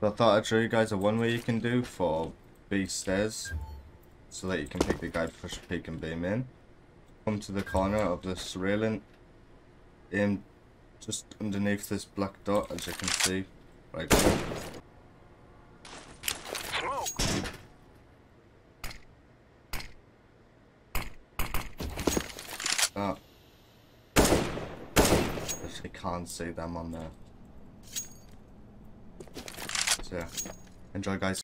So I thought I'd show you guys a one way you can do for B stairs. So that you can pick the guy, push, peek and beam in. Come to the corner of this railing. Aim just underneath this black dot as you can see. Right. Ah. Actually can't see them on there. So yeah. Enjoy guys.